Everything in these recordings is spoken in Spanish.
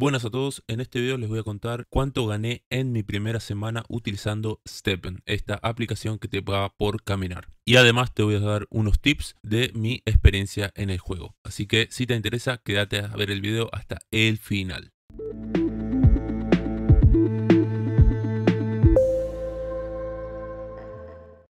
Buenas a todos, en este video les voy a contar cuánto gané en mi primera semana utilizando Steppen, esta aplicación que te paga por caminar. Y además te voy a dar unos tips de mi experiencia en el juego. Así que si te interesa, quédate a ver el video hasta el final.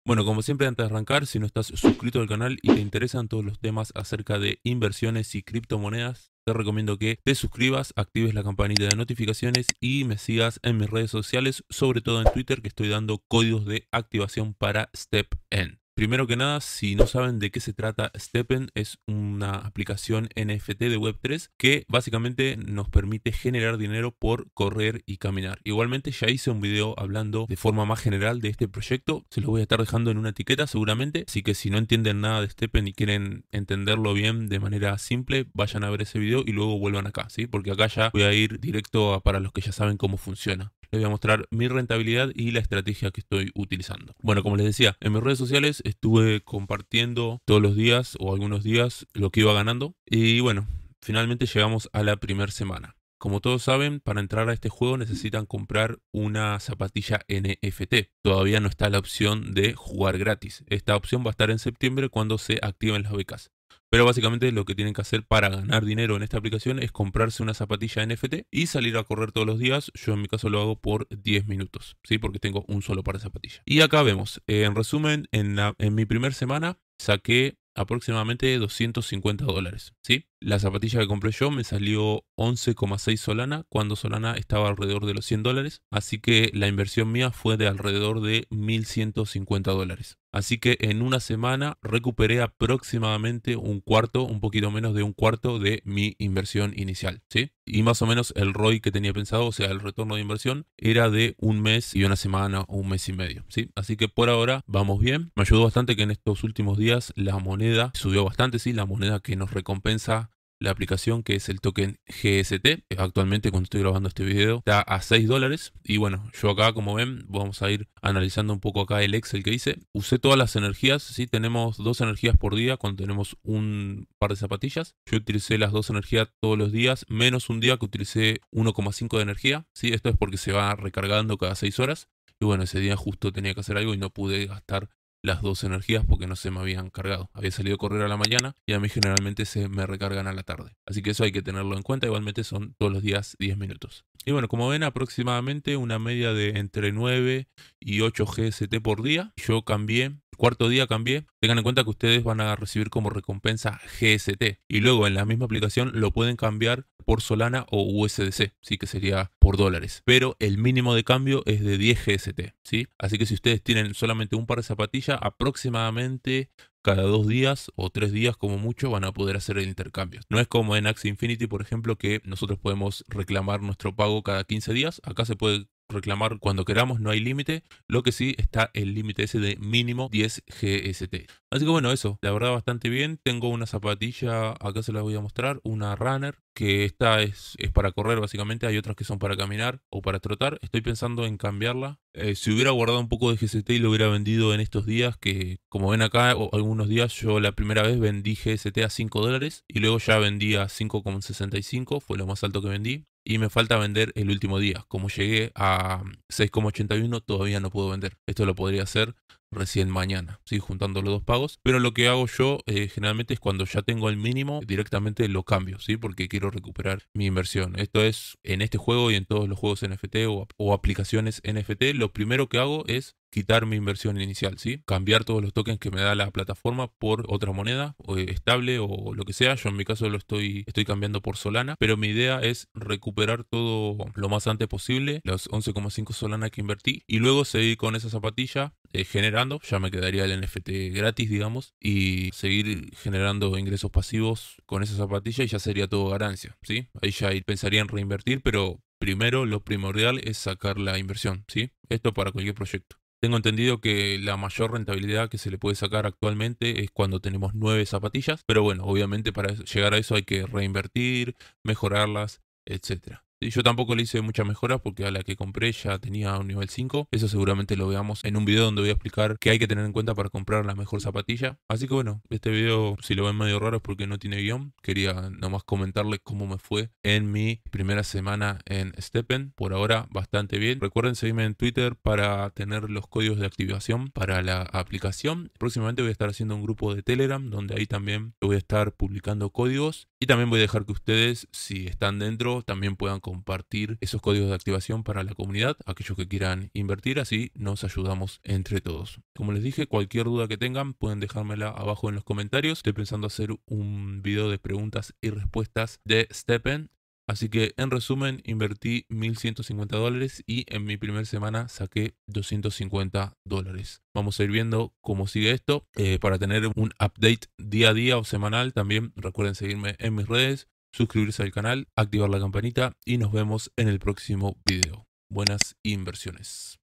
Bueno, como siempre antes de arrancar, si no estás suscrito al canal y te interesan todos los temas acerca de inversiones y criptomonedas, te recomiendo que te suscribas, actives la campanita de notificaciones y me sigas en mis redes sociales, sobre todo en Twitter que estoy dando códigos de activación para StepN. Primero que nada, si no saben de qué se trata, Steppen es una aplicación NFT de Web3 que básicamente nos permite generar dinero por correr y caminar. Igualmente ya hice un video hablando de forma más general de este proyecto, se los voy a estar dejando en una etiqueta seguramente, así que si no entienden nada de Steppen y quieren entenderlo bien de manera simple, vayan a ver ese video y luego vuelvan acá, ¿sí? Porque acá ya voy a ir directo para los que ya saben cómo funciona les voy a mostrar mi rentabilidad y la estrategia que estoy utilizando. Bueno, como les decía, en mis redes sociales estuve compartiendo todos los días o algunos días lo que iba ganando y bueno, finalmente llegamos a la primera semana. Como todos saben, para entrar a este juego necesitan comprar una zapatilla NFT. Todavía no está la opción de jugar gratis. Esta opción va a estar en septiembre cuando se activen las becas. Pero básicamente lo que tienen que hacer para ganar dinero en esta aplicación es comprarse una zapatilla NFT y salir a correr todos los días. Yo en mi caso lo hago por 10 minutos, ¿sí? Porque tengo un solo par de zapatillas. Y acá vemos, eh, en resumen, en, en mi primera semana saqué aproximadamente 250 dólares, ¿sí? La zapatilla que compré yo me salió 11,6 Solana cuando Solana estaba alrededor de los 100 dólares, así que la inversión mía fue de alrededor de 1150 dólares. Así que en una semana recuperé aproximadamente un cuarto, un poquito menos de un cuarto de mi inversión inicial, ¿sí? Y más o menos el ROI que tenía pensado, o sea, el retorno de inversión, era de un mes y una semana o un mes y medio, ¿sí? Así que por ahora vamos bien. Me ayudó bastante que en estos últimos días la moneda subió bastante, ¿sí? La moneda que nos recompensa la aplicación que es el token GST. Actualmente cuando estoy grabando este video está a 6 dólares. Y bueno, yo acá como ven vamos a ir analizando un poco acá el Excel que hice. Usé todas las energías, ¿sí? tenemos dos energías por día cuando tenemos un par de zapatillas. Yo utilicé las dos energías todos los días, menos un día que utilicé 1,5 de energía. ¿sí? Esto es porque se va recargando cada 6 horas. Y bueno, ese día justo tenía que hacer algo y no pude gastar las dos energías porque no se me habían cargado. Había salido a correr a la mañana y a mí generalmente se me recargan a la tarde. Así que eso hay que tenerlo en cuenta. Igualmente son todos los días 10 minutos. Y bueno, como ven, aproximadamente una media de entre 9 y 8 GST por día. Yo cambié cuarto día cambié, tengan en cuenta que ustedes van a recibir como recompensa GST y luego en la misma aplicación lo pueden cambiar por Solana o USDC, sí que sería por dólares, pero el mínimo de cambio es de 10 GST, ¿sí? Así que si ustedes tienen solamente un par de zapatillas, aproximadamente cada dos días o tres días como mucho van a poder hacer el intercambio. No es como en Axie Infinity, por ejemplo, que nosotros podemos reclamar nuestro pago cada 15 días. Acá se puede reclamar cuando queramos, no hay límite. Lo que sí está el límite ese de mínimo 10 GST. Así que bueno, eso, la verdad bastante bien. Tengo una zapatilla, acá se la voy a mostrar, una runner, que esta es, es para correr básicamente. Hay otras que son para caminar o para trotar. Estoy pensando en cambiarla. Eh, si hubiera guardado un poco de GST y lo hubiera vendido en estos días, que como ven acá, o algunos días yo la primera vez vendí GST a 5 dólares y luego ya vendí a 5,65, fue lo más alto que vendí y me falta vender el último día. Como llegué a 6,81 todavía no puedo vender. Esto lo podría hacer recién mañana, ¿sí? juntando los dos pagos. Pero lo que hago yo eh, generalmente es cuando ya tengo el mínimo, directamente lo cambio, ¿sí? porque quiero recuperar mi inversión. Esto es en este juego y en todos los juegos NFT o aplicaciones NFT. Lo primero que hago es quitar mi inversión inicial, ¿sí? Cambiar todos los tokens que me da la plataforma por otra moneda o estable o lo que sea. Yo en mi caso lo estoy, estoy cambiando por Solana, pero mi idea es recuperar todo lo más antes posible, los 11,5 Solana que invertí y luego seguir con esa zapatilla eh, generando, ya me quedaría el NFT gratis, digamos, y seguir generando ingresos pasivos con esa zapatilla y ya sería todo ganancia, ¿sí? Ahí ya pensaría en reinvertir, pero primero lo primordial es sacar la inversión, ¿sí? Esto para cualquier proyecto. Tengo entendido que la mayor rentabilidad que se le puede sacar actualmente es cuando tenemos nueve zapatillas, pero bueno, obviamente para llegar a eso hay que reinvertir, mejorarlas, etc. Y yo tampoco le hice muchas mejoras porque a la que compré ya tenía un nivel 5. Eso seguramente lo veamos en un video donde voy a explicar qué hay que tener en cuenta para comprar la mejor zapatilla. Así que bueno, este video si lo ven medio raro es porque no tiene guion. Quería nomás comentarles cómo me fue en mi primera semana en Steppen. Por ahora bastante bien. Recuerden seguirme en Twitter para tener los códigos de activación para la aplicación. Próximamente voy a estar haciendo un grupo de Telegram donde ahí también voy a estar publicando códigos. Y también voy a dejar que ustedes, si están dentro, también puedan compartir esos códigos de activación para la comunidad, aquellos que quieran invertir, así nos ayudamos entre todos. Como les dije, cualquier duda que tengan pueden dejármela abajo en los comentarios. Estoy pensando hacer un video de preguntas y respuestas de Steppen. Así que en resumen, invertí 1.150 dólares y en mi primera semana saqué 250 dólares. Vamos a ir viendo cómo sigue esto. Eh, para tener un update día a día o semanal, también recuerden seguirme en mis redes, suscribirse al canal, activar la campanita y nos vemos en el próximo video. Buenas inversiones.